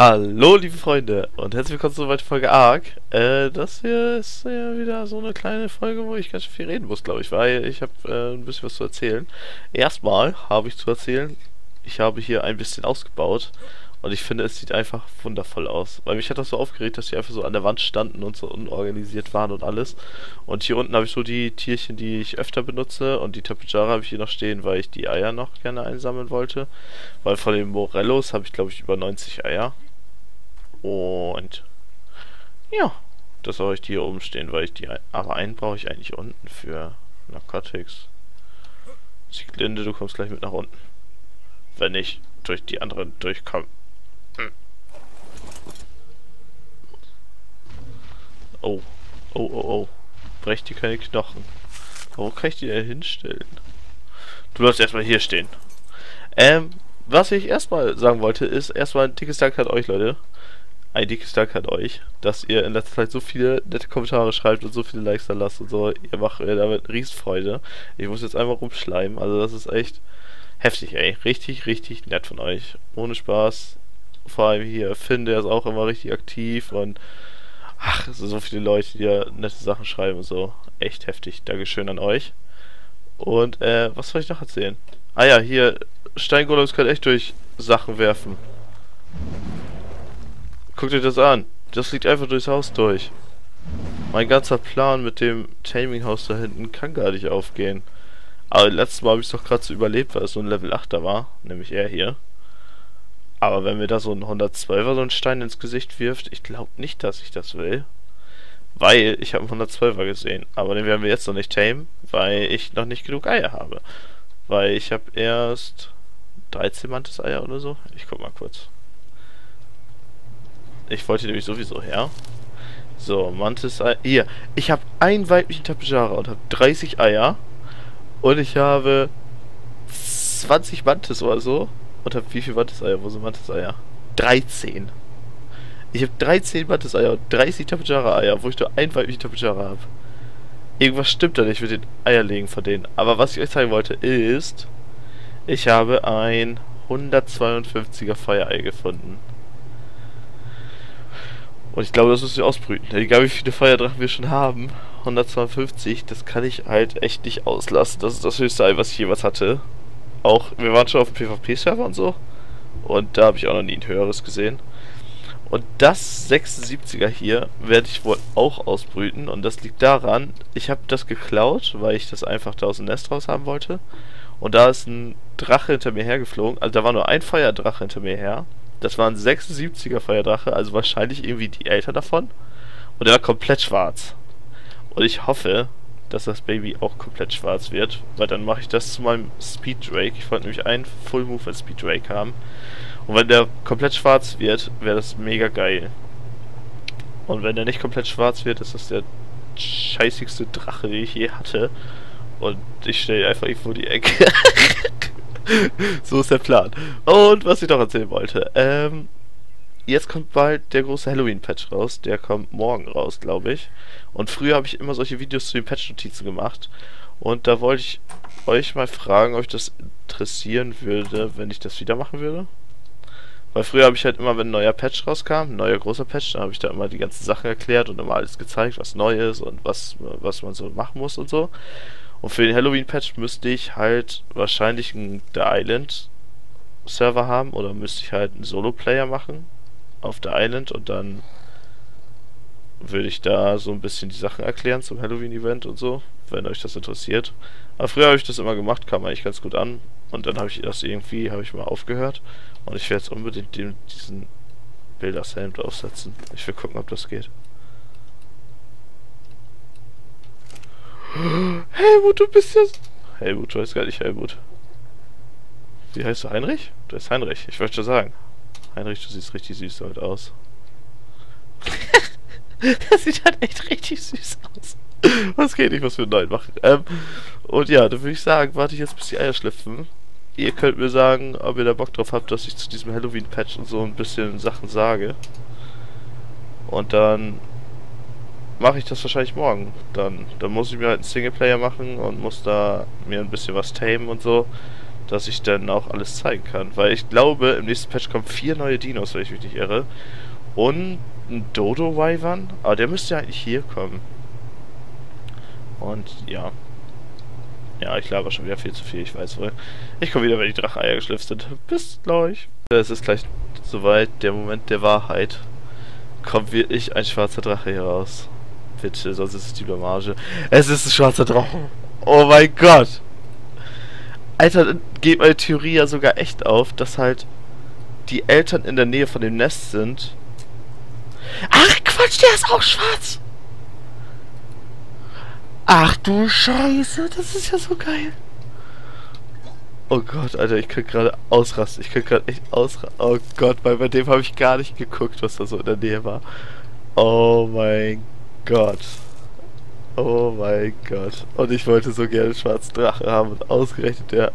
Hallo liebe Freunde und herzlich willkommen zu einer weiteren Folge ARK. Äh, das hier ist ja wieder so eine kleine Folge, wo ich ganz viel reden muss, glaube ich, weil ich habe äh, ein bisschen was zu erzählen. Erstmal habe ich zu erzählen, ich habe hier ein bisschen ausgebaut und ich finde, es sieht einfach wundervoll aus. Weil mich hat das so aufgeregt, dass die einfach so an der Wand standen und so unorganisiert waren und alles. Und hier unten habe ich so die Tierchen, die ich öfter benutze. Und die Tapejara habe ich hier noch stehen, weil ich die Eier noch gerne einsammeln wollte. Weil von den Morellos habe ich, glaube ich, über 90 Eier. Und ja, das soll ich die hier oben stehen, weil ich die... Aber einen brauche ich eigentlich unten für Narcotics. Sieglinde, du kommst gleich mit nach unten. Wenn ich durch die anderen durchkomme. Oh. Oh, oh, oh. Brecht dir keine Knochen. Wo kann ich die denn hinstellen? Du läufst erstmal hier stehen. Ähm, was ich erstmal sagen wollte, ist erstmal ein dickes Dank an euch, Leute. Ein dickes Dank an euch, dass ihr in letzter Zeit so viele nette Kommentare schreibt und so viele Likes da lasst und so. Ihr macht mir damit Riesenfreude. Ich muss jetzt einmal rumschleimen, also das ist echt heftig, ey. Richtig, richtig nett von euch. Ohne Spaß. Vor allem hier Finn, der ist auch immer richtig aktiv und Ach, es sind so viele Leute, die ja nette Sachen schreiben und so. Echt heftig. Dankeschön an euch. Und, äh, was soll ich noch erzählen? Ah ja, hier, Steingolems können echt durch Sachen werfen. Guckt euch das an. Das liegt einfach durchs Haus durch. Mein ganzer Plan mit dem Taming-Haus da hinten kann gar nicht aufgehen. Aber letztes Mal habe ich es doch gerade so überlebt, weil es so ein Level 8er war. Nämlich er hier. Aber wenn mir da so ein 112er so einen Stein ins Gesicht wirft, ich glaube nicht, dass ich das will. Weil ich habe einen 112er gesehen. Aber den werden wir jetzt noch nicht tamen, weil ich noch nicht genug Eier habe. Weil ich habe erst 13 Mantis-Eier oder so. Ich guck mal kurz. Ich wollte nämlich sowieso her. So, Mantis-Eier. Hier, ich habe einen weiblichen Tapejara und habe 30 Eier. Und ich habe 20 Mantis oder so. Und hab wie viel Mantis-Eier? Wo sind Mantis-Eier? 13. Ich habe 13 Mantis-Eier und 30 Tapejara-Eier, wo ich nur ein weiblichen Tapejara habe. Irgendwas stimmt da nicht mit den Eierlegen von denen. Aber was ich euch zeigen wollte ist, ich habe ein 152er Feuerei gefunden. Und ich glaube, das müssen wir ausbrüten. Egal wie viele Feuerdrachen wir schon haben, 152, das kann ich halt echt nicht auslassen. Das ist das höchste Ei, was ich jemals hatte. Auch, wir waren schon auf dem PvP-Server und so. Und da habe ich auch noch nie ein höheres gesehen. Und das 76er hier werde ich wohl auch ausbrüten. Und das liegt daran, ich habe das geklaut, weil ich das einfach da aus dem Nest raus haben wollte. Und da ist ein Drache hinter mir hergeflogen. Also da war nur ein Feuerdrache hinter mir her. Das war ein 76er Feuerdrache, also wahrscheinlich irgendwie die Eltern davon. Und der war komplett schwarz. Und ich hoffe, dass das Baby auch komplett schwarz wird, weil dann mache ich das zu meinem Speed Drake. Ich wollte nämlich einen Full Move als Speed Drake haben. Und wenn der komplett schwarz wird, wäre das mega geil. Und wenn der nicht komplett schwarz wird, ist das der scheißigste Drache, den ich je hatte. Und ich stelle einfach irgendwo die Ecke. so ist der Plan. Und was ich noch erzählen wollte. Ähm, jetzt kommt bald der große Halloween-Patch raus. Der kommt morgen raus, glaube ich. Und früher habe ich immer solche Videos zu den Patch-Notizen gemacht. Und da wollte ich euch mal fragen, ob euch das interessieren würde, wenn ich das wieder machen würde. Weil früher habe ich halt immer, wenn ein neuer Patch rauskam, ein neuer großer Patch, dann habe ich da immer die ganzen Sachen erklärt und immer alles gezeigt, was neu ist und was, was man so machen muss und so. Und für den Halloween-Patch müsste ich halt wahrscheinlich einen The Island Server haben oder müsste ich halt einen Solo-Player machen auf der Island und dann würde ich da so ein bisschen die Sachen erklären zum Halloween-Event und so, wenn euch das interessiert. Aber früher habe ich das immer gemacht, kam eigentlich ganz gut an. Und dann habe ich das irgendwie, habe ich mal aufgehört. Und ich werde jetzt unbedingt den, diesen Bilder-Helm draufsetzen. Ich will gucken, ob das geht. Helmut, du bist ja... Helmut, du heißt gar nicht Helmut. Wie heißt du? Heinrich? Du heißt Heinrich, ich wollte schon sagen. Heinrich, du siehst richtig süß heute aus. das sieht halt echt richtig süß aus. Was geht? Ich muss mit neuen machen. Ähm, und ja, dann würde ich sagen, warte ich jetzt bis die Eier schlüpfen. Ihr könnt mir sagen, ob ihr da Bock drauf habt, dass ich zu diesem Halloween-Patch und so ein bisschen Sachen sage. Und dann mache ich das wahrscheinlich morgen. Dann, dann muss ich mir halt einen Singleplayer machen und muss da mir ein bisschen was tamen und so. dass ich dann auch alles zeigen kann. Weil ich glaube, im nächsten Patch kommen vier neue Dinos, wenn ich mich nicht irre. Und ein Dodo Wyvern, aber der müsste ja eigentlich hier kommen. Und ja. Ja, ich laber schon wieder viel zu viel, ich weiß wohl. Ich komme wieder, wenn die Dracheneier geschlüpft sind. Bis gleich. Es ist gleich soweit, der Moment der Wahrheit. Kommt wirklich ein schwarzer Drache hier raus. Bitte, sonst ist es die Blamage. Es ist ein schwarzer Drache. Oh mein Gott. Alter, dann geht meine Theorie ja sogar echt auf, dass halt die Eltern in der Nähe von dem Nest sind. Ach Quatsch, der ist auch schwarz. Ach du Scheiße, das ist ja so geil. Oh Gott, Alter, ich könnte gerade ausrasten. Ich könnte gerade echt ausrasten. Oh Gott, weil bei dem habe ich gar nicht geguckt, was da so in der Nähe war. Oh mein Gott. Oh mein Gott. Und ich wollte so gerne einen schwarzen Drache haben und ausgerechnet der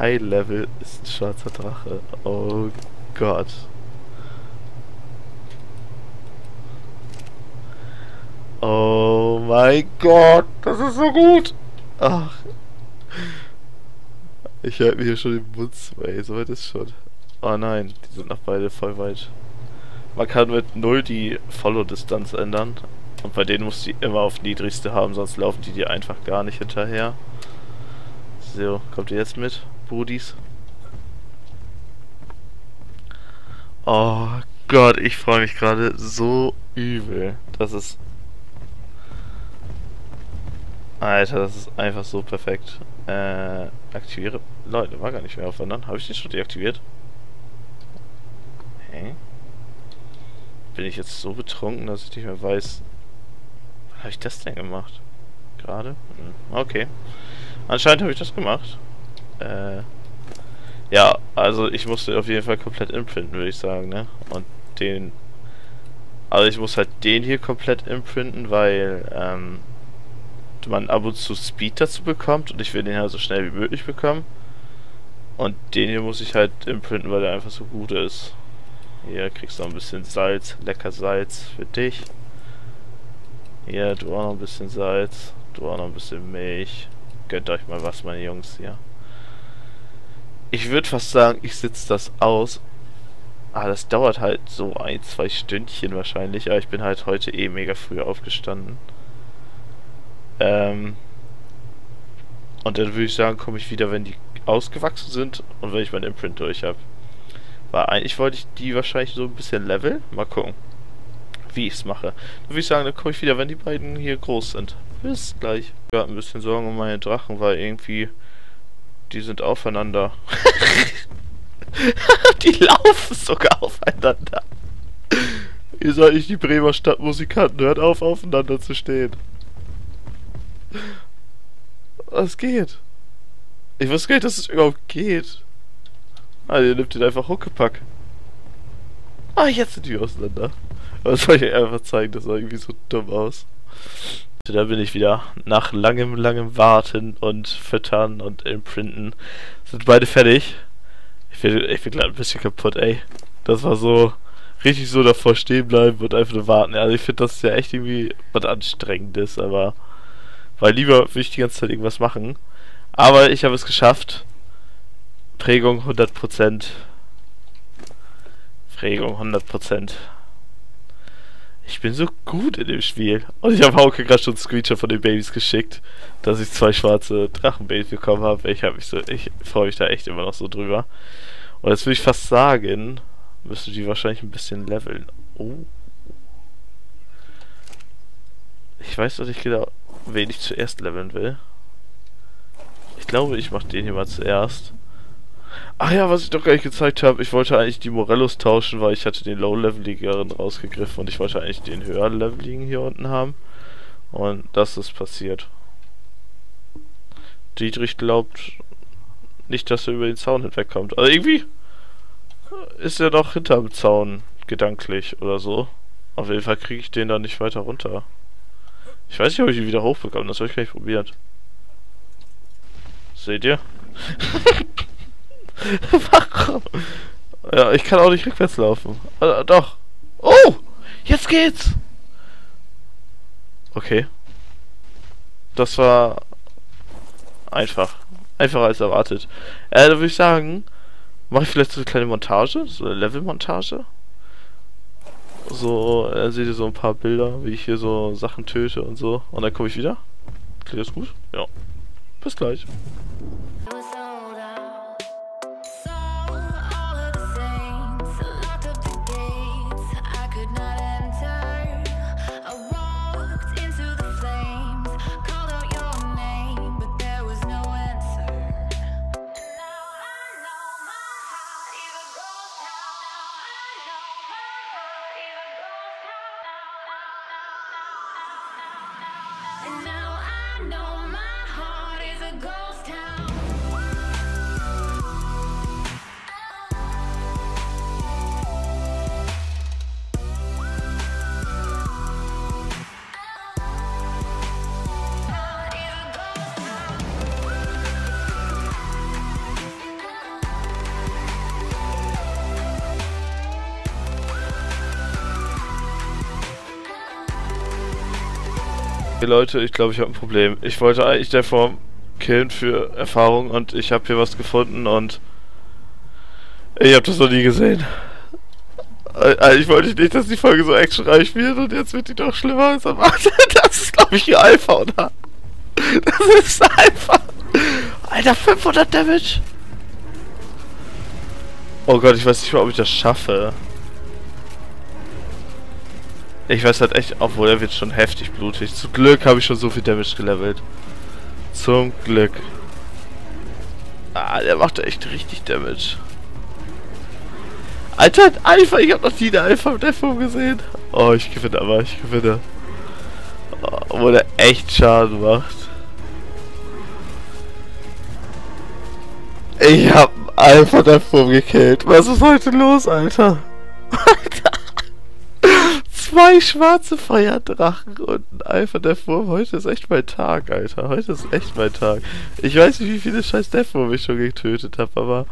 High Level ist ein schwarzer Drache. Oh Gott. Oh mein Gott, das ist so gut. Ach. Ich halte mir hier schon den Mund zu, ey, so weit ist schon. Oh nein, die sind noch beide voll weit. Man kann mit 0 die Follow-Distanz ändern. Und bei denen muss die immer auf niedrigste haben, sonst laufen die dir einfach gar nicht hinterher. So, kommt ihr jetzt mit, Brudis? Oh Gott, ich freue mich gerade so übel. Das ist Alter, das ist einfach so perfekt. Äh, aktiviere. Leute, war gar nicht mehr aufwandern. Habe ich den schon deaktiviert? Hä? Bin ich jetzt so betrunken, dass ich nicht mehr weiß. Habe ich das denn gemacht? Gerade? Hm, okay. Anscheinend habe ich das gemacht. Äh. Ja, also ich musste auf jeden Fall komplett imprinten, würde ich sagen, ne? Und den. Also ich muss halt den hier komplett imprinten, weil, ähm, man ab und zu Speed dazu bekommt und ich will den halt so schnell wie möglich bekommen. Und den hier muss ich halt imprinten, weil der einfach so gut ist. Hier kriegst du noch ein bisschen Salz, lecker Salz für dich. Hier, du auch noch ein bisschen Salz, du auch noch ein bisschen Milch. Gönnt euch mal was, meine Jungs hier. Ich würde fast sagen, ich sitze das aus. Ah, das dauert halt so ein, zwei Stündchen wahrscheinlich, aber ich bin halt heute eh mega früh aufgestanden. Ähm, und dann würde ich sagen, komme ich wieder, wenn die ausgewachsen sind und wenn ich mein Imprint durch habe. Weil eigentlich wollte ich die wahrscheinlich so ein bisschen leveln. Mal gucken, wie ich es mache. Dann würde ich sagen, dann komme ich wieder, wenn die beiden hier groß sind. Bis gleich. Ich habe ein bisschen Sorgen um meine Drachen, weil irgendwie die sind aufeinander. die laufen sogar aufeinander. Ihr seid nicht die Bremer Stadtmusikanten. Hört auf, aufeinander zu stehen. Was geht? Ich wusste gar nicht, dass es überhaupt geht. Ah, ihr nimmt ihn einfach Huckepack. Ah, jetzt sind die auseinander. Das wollte ich einfach zeigen, das sah irgendwie so dumm aus. Da bin ich wieder. Nach langem, langem Warten und Füttern und Imprinten sind beide fertig. Ich bin, ich bin gerade ein bisschen kaputt, ey. Das war so richtig so davor stehen bleiben und einfach nur warten. Also ich finde das ja echt irgendwie was Anstrengendes, aber weil lieber würde ich die ganze Zeit irgendwas machen. Aber ich habe es geschafft. Prägung 100%. Prägung 100%. Ich bin so gut in dem Spiel. Und ich habe Hauke gerade schon einen Screenshot von den Babys geschickt, dass ich zwei schwarze Drachenbabys bekommen habe. Ich mich so, ich freue mich da echt immer noch so drüber. Und jetzt würde ich fast sagen, müsste die wahrscheinlich ein bisschen leveln. Oh. Ich weiß noch nicht genau wen ich zuerst leveln will. Ich glaube, ich mache den hier mal zuerst. Ach ja, was ich doch gar nicht gezeigt habe, ich wollte eigentlich die Morellos tauschen, weil ich hatte den Low-Leveligeren rausgegriffen und ich wollte eigentlich den höheren Leveligen hier unten haben. Und das ist passiert. Dietrich glaubt nicht, dass er über den Zaun hinwegkommt. Also irgendwie ist er noch hinterm Zaun gedanklich oder so. Auf jeden Fall kriege ich den da nicht weiter runter. Ich weiß nicht, ob ich ihn wieder hochbekomme. Das habe ich gleich probiert. Seht ihr? Warum? Ja, ich kann auch nicht rückwärts laufen. Äh, doch. Oh! Jetzt geht's! Okay. Das war einfach. Einfacher als erwartet. Äh, da würde ich sagen, mache ich vielleicht so eine kleine Montage, so eine Level-Montage. So, äh, seht ihr so ein paar Bilder, wie ich hier so Sachen töte und so. Und dann komme ich wieder. Klingt das gut? Ja. Bis gleich. Okay, Leute, ich glaube, ich habe ein Problem. Ich wollte eigentlich der Form killen für Erfahrung und ich habe hier was gefunden und ich habe das noch nie gesehen. Eigentlich wollte ich nicht, dass die Folge so actionreich wird und jetzt wird die doch schlimmer als erwartet. Das ist, glaube ich, hier Alpha, oder? Das ist Alpha. Alter, 500 Damage. Oh Gott, ich weiß nicht mal, ob ich das schaffe. Ich weiß halt echt, obwohl er wird schon heftig blutig. Zum Glück habe ich schon so viel Damage gelevelt. Zum Glück. Ah, der macht echt richtig Damage. Alter, Alpha, ich habe noch nie eine Alpha mit Form gesehen. Oh, ich gewinne aber, ich gewinne. Oh, obwohl er echt Schaden macht. Ich hab Alpha der Form gekillt. Was ist heute los, Alter? Zwei schwarze Feuerdrachen und ein Alpha Deathwurm. Heute ist echt mein Tag, Alter. Heute ist echt mein Tag. Ich weiß nicht, wie viele scheiß Deathwurm ich schon getötet habe, aber...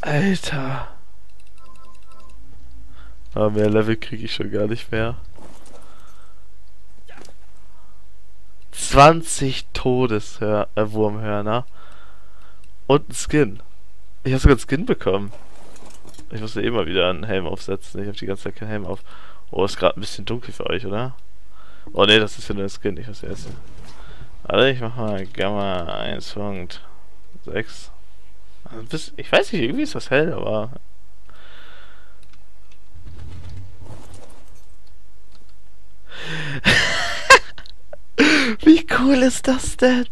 Alter. Aber mehr Level kriege ich schon gar nicht mehr. 20 Todeswurmhörner. Äh, und ein Skin. Ich habe sogar einen Skin bekommen. Ich muss ja immer wieder einen Helm aufsetzen. Ich habe die ganze Zeit keinen Helm auf. Oh, ist gerade ein bisschen dunkel für euch, oder? Oh ne, das ist ja nur ein Skin, ich was erste. Warte, ich mach mal Gamma 1.6. Also ich weiß nicht, irgendwie ist das hell, aber. Wie cool ist das denn?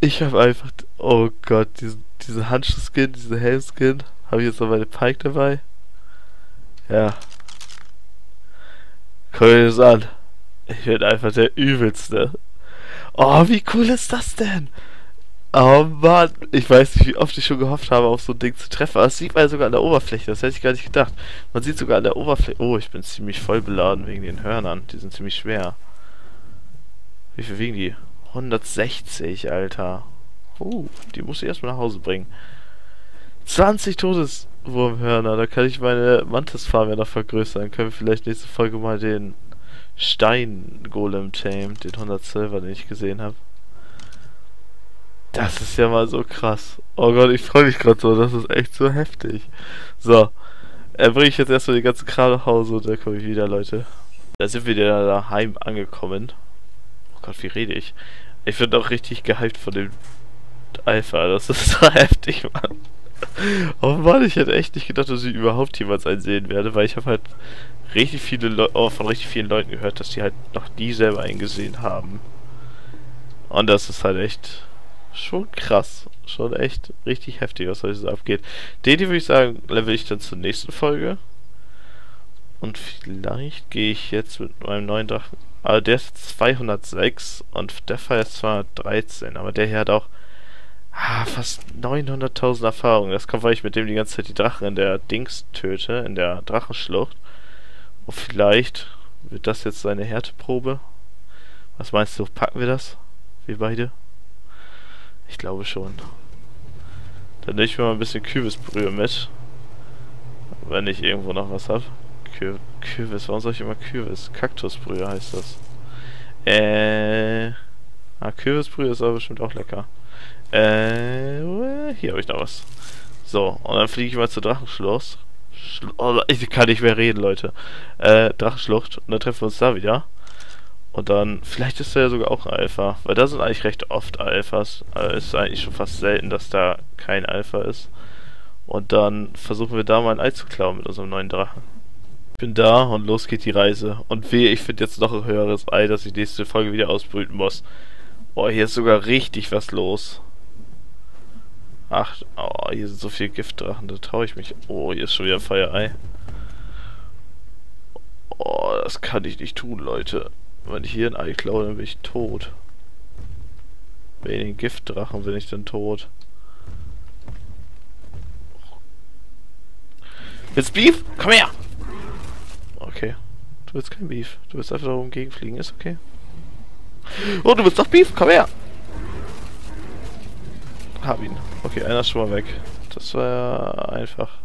Ich habe einfach. Oh Gott, diesen, diesen Handschuh-Skin, diesen Helm-Skin. Habe ich jetzt noch meine Pike dabei? Ja. Guck dir das an. Ich bin einfach der Übelste. Oh, wie cool ist das denn? Oh Mann, ich weiß nicht, wie oft ich schon gehofft habe, auf so ein Ding zu treffen. Aber das sieht man sogar an der Oberfläche, das hätte ich gar nicht gedacht. Man sieht sogar an der Oberfläche. Oh, ich bin ziemlich voll beladen wegen den Hörnern. Die sind ziemlich schwer. Wie viel wiegen die? 160, Alter. Oh, die muss ich erstmal nach Hause bringen. 20 Todeswurmhörner, da kann ich meine Mantis-Farm ja noch vergrößern. Können wir vielleicht nächste Folge mal den Stein-Golem tame, den 112er, den ich gesehen habe. Das ist ja mal so krass. Oh Gott, ich freue mich gerade so, das ist echt so heftig. So, äh, bringe ich jetzt erstmal die ganze Kram nach Hause und dann komme ich wieder, Leute. Da sind wir wieder daheim angekommen. Oh Gott, wie rede ich? Ich bin auch richtig gehypt von dem Alpha, das ist so heftig, Mann. Oh Mann, ich hätte echt nicht gedacht, dass ich überhaupt jemals einen sehen werde, weil ich habe halt richtig viele Leute, oh, von richtig vielen Leuten gehört, dass die halt noch nie selber einen gesehen haben. Und das ist halt echt schon krass. Schon echt richtig heftig, was heute so abgeht. Den, würde ich sagen, level ich dann zur nächsten Folge. Und vielleicht gehe ich jetzt mit meinem neuen Drachen. Aber der ist 206 und der Fall ist 213. Aber der hier hat auch Ah, fast 900.000 Erfahrungen. Das kommt, weil ich mit dem die ganze Zeit die Drachen in der Dings töte, in der Drachenschlucht. Und vielleicht wird das jetzt seine Härteprobe. Was meinst du, packen wir das? Wir beide? Ich glaube schon. Dann nehme ich mir mal ein bisschen Kürbisbrühe mit. Wenn ich irgendwo noch was habe. Kür Kürbis, warum soll ich immer Kürbis? Kaktusbrühe heißt das. Äh. Ah, Kürbisbrühe ist aber bestimmt auch lecker. Äh, hier habe ich noch was. So, und dann fliege ich mal zur Drachenschloss. Schlo oh, ich kann nicht mehr reden, Leute. Äh, Drachenschlucht. Und dann treffen wir uns da wieder. Und dann, vielleicht ist da ja sogar auch ein Alpha. Weil da sind eigentlich recht oft Alphas. Also es ist eigentlich schon fast selten, dass da kein Alpha ist. Und dann versuchen wir da mal ein Ei zu klauen mit unserem neuen Drachen. Ich bin da und los geht die Reise. Und wehe, ich finde jetzt noch ein höheres Ei, dass ich nächste Folge wieder ausbrüten muss. Boah, hier ist sogar richtig was los. Ach, oh, hier sind so viele Giftdrachen, da traue ich mich. Oh, hier ist schon wieder ein Feierei. Oh, das kann ich nicht tun, Leute. Wenn ich hier ein Ei klaue, dann bin ich tot. Bei den Giftdrachen bin ich dann tot. Willst Beef? Komm her! Okay. Du willst kein Beef. Du willst einfach darum gegenfliegen. Ist okay. Oh, du willst doch Beef? Komm her! Hab ihn. Okay, einer ist schon mal weg. Das war ja einfach.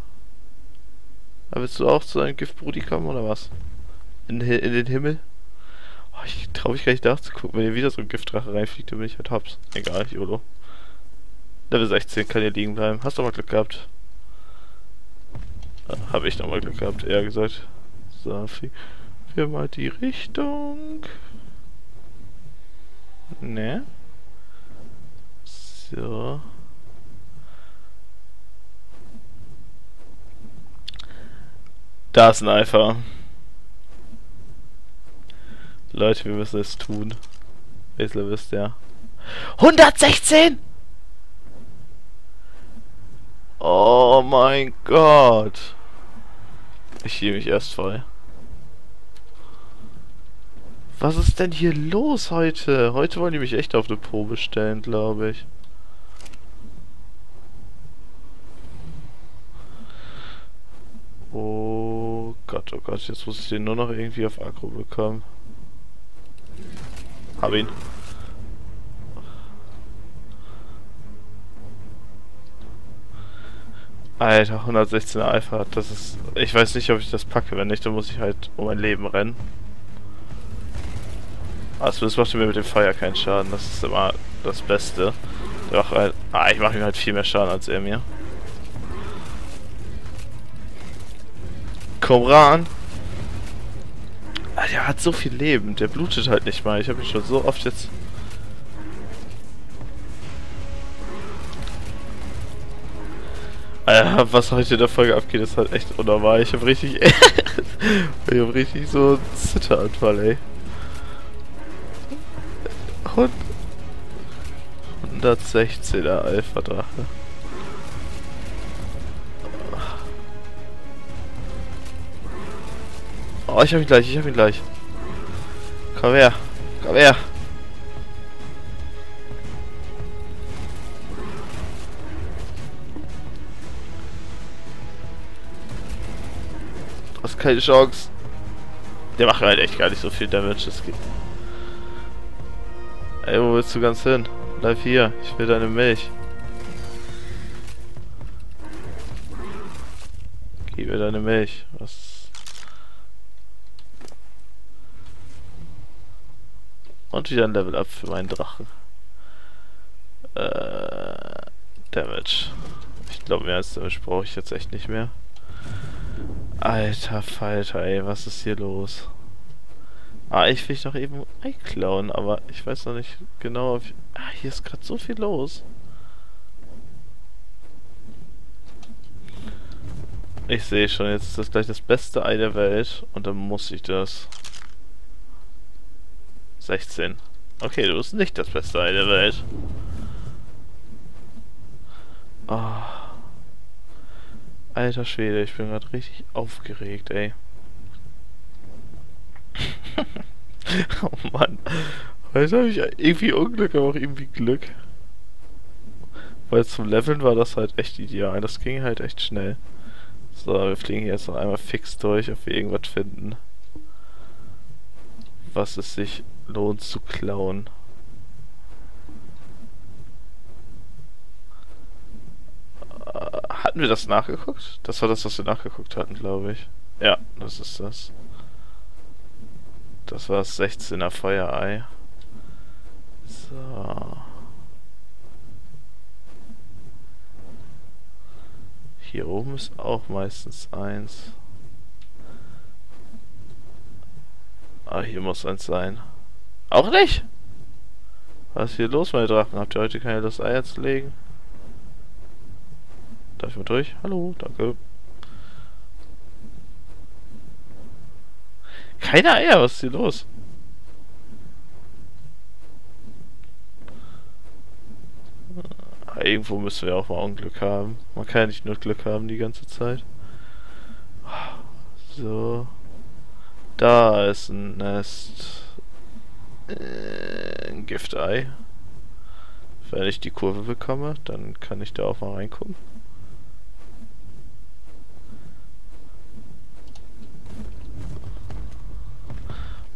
Aber willst du auch zu einem Giftbrudi kommen oder was? In, in den Himmel? Oh, ich traue mich gar nicht nachzugucken. Wenn hier wieder so ein Giftdrache reinfliegt, dann bin ich halt hops. Egal, YOLO. Level 16 kann hier liegen bleiben. Hast du mal Glück gehabt. Ja, Habe ich nochmal Glück gehabt, eher gesagt. So, fliegen wir mal die Richtung. Ne? So. Da ist ein Alpha. Leute, wir müssen es tun. Wesler wisst ja. 116! Oh mein Gott. Ich hier mich erst voll. Was ist denn hier los heute? Heute wollen die mich echt auf eine Probe stellen, glaube ich. Oh Gott, oh Gott, jetzt muss ich den nur noch irgendwie auf Akku bekommen. Hab ihn. Alter, 116er Alpha, das ist... Ich weiß nicht, ob ich das packe. Wenn nicht, dann muss ich halt um mein Leben rennen. Also das macht mir mit dem Feuer keinen Schaden. Das ist immer das Beste. Doch, halt, ah, ich mache ihm halt viel mehr Schaden als er mir. Komm ran! Ah, der hat so viel Leben. Der blutet halt nicht mal. Ich habe ihn schon so oft jetzt... Alter, was heute in der Folge abgeht, ist halt echt unnormal. Ich habe richtig... ich habe richtig so einen Zitteranfall, ey. 116er Alpha-Drache. Oh, ich hab ihn gleich, ich hab ihn gleich. Komm her, komm her. Du hast keine Chance. Der macht halt echt gar nicht so viel Damage, das geht. Ey, wo willst du ganz hin? Bleib hier, ich will deine Milch. Gib mir deine Milch. Wieder ein Level Up für meinen Drachen. Äh, Damage. Ich glaube, mehr als Damage brauche ich jetzt echt nicht mehr. Alter Falter, ey, was ist hier los? Ah, ich will noch eben einklauen, aber ich weiß noch nicht genau, ob ich... Ah, hier ist gerade so viel los. Ich sehe schon, jetzt ist das gleich das beste Ei der Welt und dann muss ich das. 16. Okay, du bist nicht das beste Ei der Welt. Oh. Alter Schwede, ich bin gerade richtig aufgeregt, ey. oh Mann. Heute habe ich irgendwie Unglück, aber auch irgendwie Glück. Weil zum Leveln war das halt echt ideal. Das ging halt echt schnell. So, wir fliegen jetzt noch einmal fix durch, ob wir irgendwas finden. Was es sich lohnt zu klauen. Hatten wir das nachgeguckt? Das war das, was wir nachgeguckt hatten, glaube ich. Ja, das ist das. Das war das 16er Feuerei. So. Hier oben ist auch meistens eins. Ah, hier muss eins sein. Auch nicht? Was ist hier los, meine Drachen? Habt ihr heute keine Lust, Eier zu legen? Darf ich mal durch? Hallo, danke. Keine Eier, was ist hier los? Irgendwo müssen wir auch mal Unglück haben. Man kann ja nicht nur Glück haben die ganze Zeit. So. Da ist ein Nest. Äh, Giftei. Wenn ich die Kurve bekomme, dann kann ich da auch mal reingucken.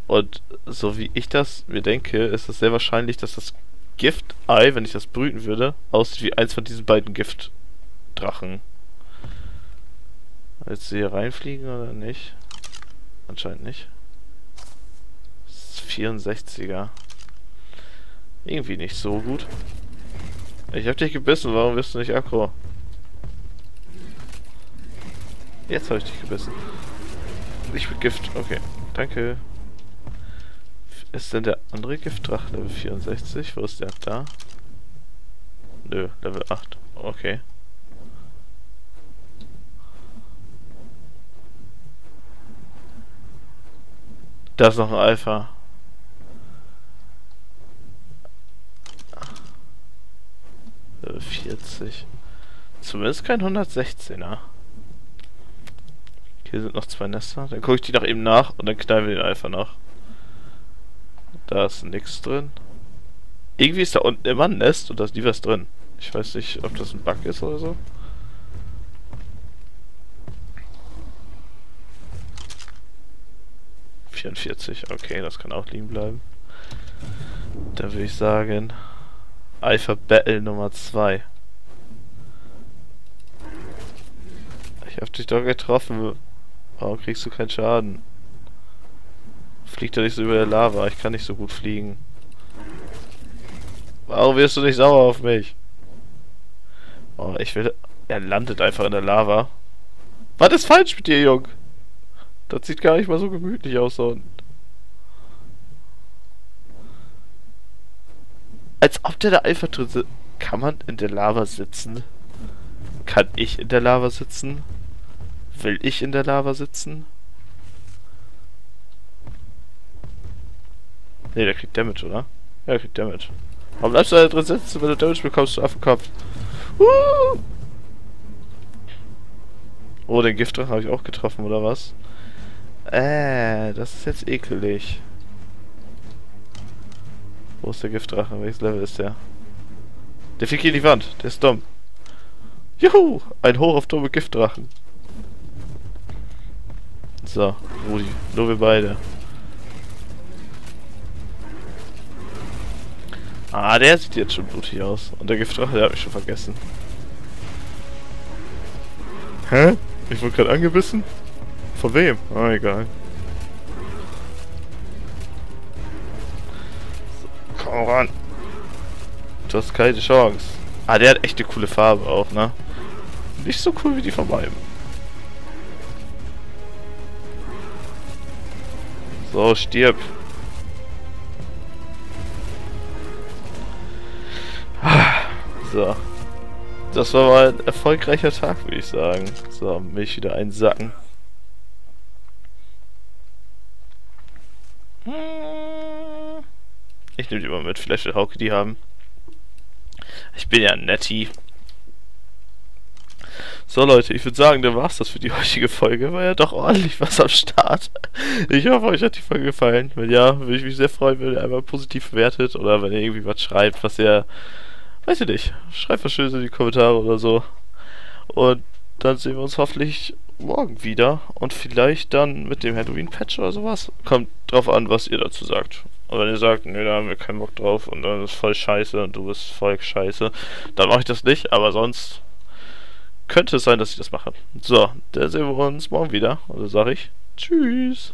Und so wie ich das mir denke, ist es sehr wahrscheinlich, dass das Giftei, wenn ich das brüten würde, aussieht wie eins von diesen beiden Giftdrachen. Jetzt hier reinfliegen oder nicht? Anscheinend nicht. 64er. Irgendwie nicht so gut. Ich hab dich gebissen, warum wirst du nicht aggro? Jetzt habe ich dich gebissen. Ich bin Gift, okay. Danke. Ist denn der andere Giftdrach Level 64? Wo ist der? Da? Nö, Level 8. Okay. Da ist noch ein Alpha. 40. Zumindest kein 116er. Hier sind noch zwei Nester. Dann gucke ich die doch eben nach und dann knallen wir den Alpha noch. Da ist nichts drin. Irgendwie ist da unten immer ein Nest und da ist nie was drin. Ich weiß nicht, ob das ein Bug ist oder so. Okay, das kann auch liegen bleiben. Dann würde ich sagen, Alpha Battle Nummer 2. Ich hab dich doch getroffen. Warum kriegst du keinen Schaden? Fliegt er nicht so über der Lava? Ich kann nicht so gut fliegen. Warum wirst du nicht sauer auf mich? Oh, ich will... Er landet einfach in der Lava. Was ist falsch mit dir, Jung? Das sieht gar nicht mal so gemütlich aus so. Als ob der da einfach drin sitzt. Kann man in der Lava sitzen? Kann ich in der Lava sitzen? Will ich in der Lava sitzen? Ne, der kriegt Damage, oder? Ja, der kriegt Damage. Warum bleibst du da drin sitzen, wenn du Damage bekommst, du Affenkopf? Uh! Oh, den Giftdrachen habe ich auch getroffen, oder was? Äh, das ist jetzt ekelig. Wo ist der Giftdrache? Welches Level ist der? Der fliegt in die Wand. Der ist dumm. Juhu! Ein Hoch auf dumme Giftdrachen. So, Rudi. Nur wir beide. Ah, der sieht jetzt schon blutig aus. Und der Giftdrache, der hat mich schon vergessen. Hä? Ich wurde gerade angebissen? Von wem? Ah, egal. Du hast keine Chance. Ah, der hat echt eine coole Farbe auch, ne? Nicht so cool wie die von meinem. So, stirb. So. Das war mal ein erfolgreicher Tag, würde ich sagen. So, Milch wieder einsacken. Ich nehme die mal mit, vielleicht will Hauke die haben. Ich bin ja Netti. So Leute, ich würde sagen, dann war's das für die heutige Folge. War ja doch ordentlich was am Start. Ich hoffe, euch hat die Folge gefallen. Wenn ja, würde ich mich sehr freuen, wenn ihr einmal positiv bewertet oder wenn ihr irgendwie was schreibt, was ihr Weiß ich nicht. Schreibt was Schönes in die Kommentare oder so. Und dann sehen wir uns hoffentlich morgen wieder. Und vielleicht dann mit dem Halloween-Patch oder sowas. Kommt drauf an, was ihr dazu sagt. Und wenn ihr sagt, nee, da haben wir keinen Bock drauf und dann ist voll scheiße und du bist voll scheiße, dann mache ich das nicht. Aber sonst könnte es sein, dass ich das mache. So, dann sehen wir uns morgen wieder. Also sage ich Tschüss.